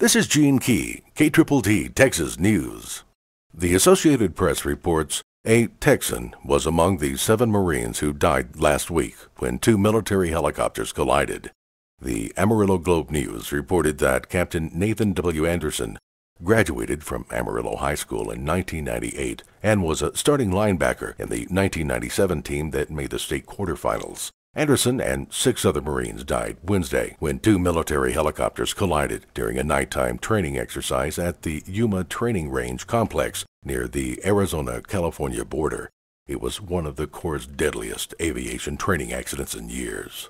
This is Gene Key, KDDD Texas News. The Associated Press reports a Texan was among the seven Marines who died last week when two military helicopters collided. The Amarillo Globe News reported that Captain Nathan W. Anderson graduated from Amarillo High School in 1998 and was a starting linebacker in the 1997 team that made the state quarterfinals. Anderson and six other Marines died Wednesday when two military helicopters collided during a nighttime training exercise at the Yuma Training Range complex near the Arizona California border. It was one of the Corps' deadliest aviation training accidents in years.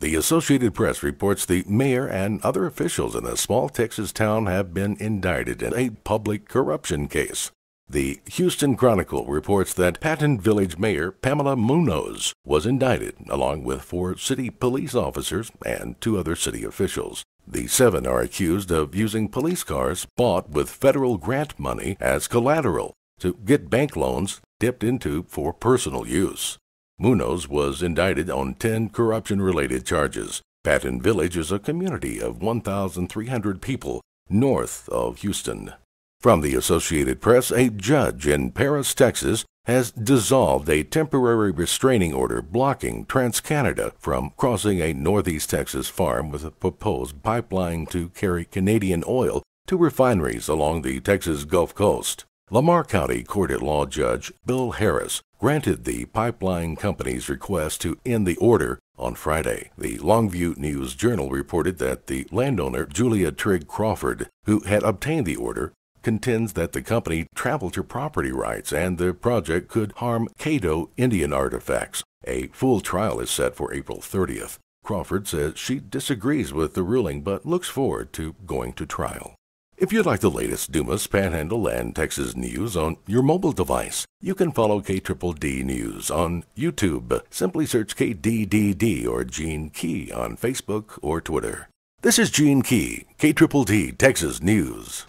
The Associated Press reports the mayor and other officials in a small Texas town have been indicted in a public corruption case. The Houston Chronicle reports that Patton Village Mayor Pamela Munoz was indicted, along with four city police officers and two other city officials. The seven are accused of using police cars bought with federal grant money as collateral to get bank loans dipped into for personal use. Munoz was indicted on 10 corruption related charges. Patton Village is a community of 1,300 people north of Houston. From the Associated Press, a judge in Paris, Texas, has dissolved a temporary restraining order blocking TransCanada from crossing a northeast Texas farm with a proposed pipeline to carry Canadian oil to refineries along the Texas Gulf Coast. Lamar County Court at Law Judge Bill Harris granted the pipeline company's request to end the order on Friday. The Longview News Journal reported that the landowner, Julia Trigg Crawford, who had obtained the order, contends that the company trampled her property rights and the project could harm Caddo Indian artifacts. A full trial is set for April 30th. Crawford says she disagrees with the ruling but looks forward to going to trial. If you'd like the latest Dumas, Panhandle, and Texas news on your mobile device, you can follow KDDD News on YouTube. Simply search KDDD or Gene Key on Facebook or Twitter. This is Gene Key, KDDD Texas News.